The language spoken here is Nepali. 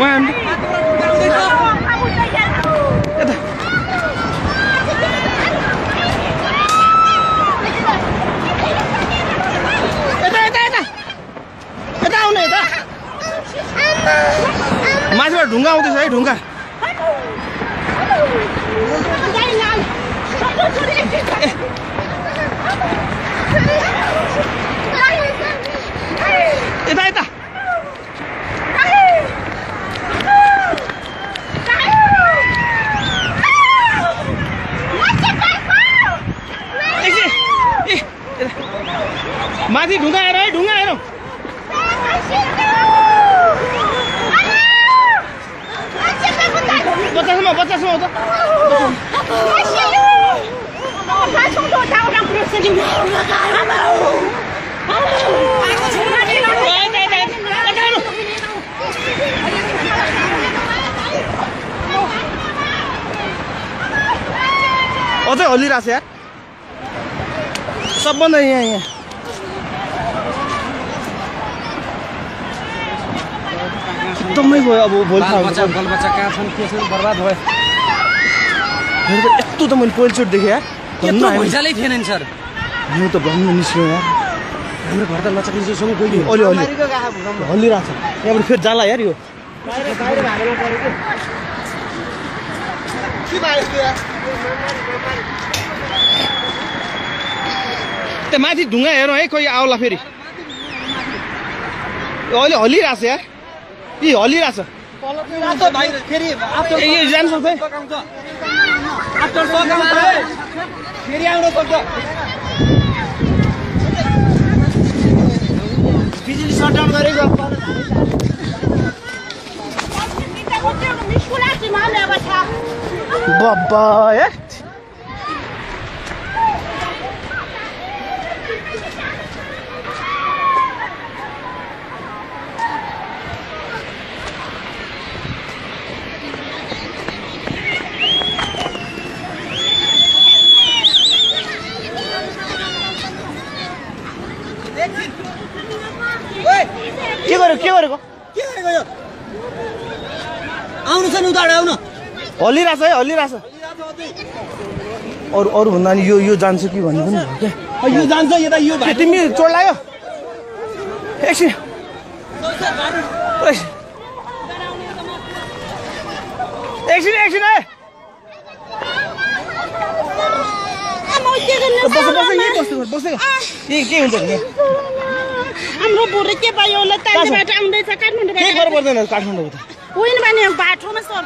उहाँ हामी यता यता यता यता यता आउनु यता माथिबाट ढुङ्गा आउँदैछ है ढुङ्गा यता यता एकछिन ए, यता। माथि ढुङ्गा हेर है ढुङ्गा हेरौँ। बच्चासम्म बच्चासम्म त। अझै हल्लिरहेको छ यार। सबभन्दा यहाँ यहाँ। एकदमै गयो अब भोलि बच्चा कहाँ छन् के छन् बर्बाद भयो। मेरो त यस्तो त मैले पहिलोचोटि देखेँ भैँचालै थिएन नि सर। म त भन्नु निस्क्यो यार। हाम्रो घर त लचकलिचोसँग गइदियो अलि अलि हल्लिरहेको छ। यहाँबाट फेरि जाला यार यो। त्यो माथि ढुङ्गा हेरौँ है कोही आउला फेरि। यो अहिले हल्लिरहेको छ यार। यी हल्लिरहेको छ ए, यो जानु सक्छ है। फेरि आउनु पर्छ बिजुली सटडाउन गरेको। बाबा यार के गर्यो के गरेको के गरेको यो आउनु छ नि उताबाट आउनु हल्लिरहेछ है हल्लिरहेछ अरू अरू भन्दा नि यो यो जान्छ कि भन्ने पनि क्या यो जान्छ यता यो तिमी चोट लाग्यो एकछिन। एकछिन एकछिन है बस बस यहीँ बस्नु बसेको के के हुन्छ नि हाम्रो बुढो के भयो आउँदैछ केही फरक काठमाडौँबाट पर्दैन काठमाडौँ त होइन भने बाटोमा सर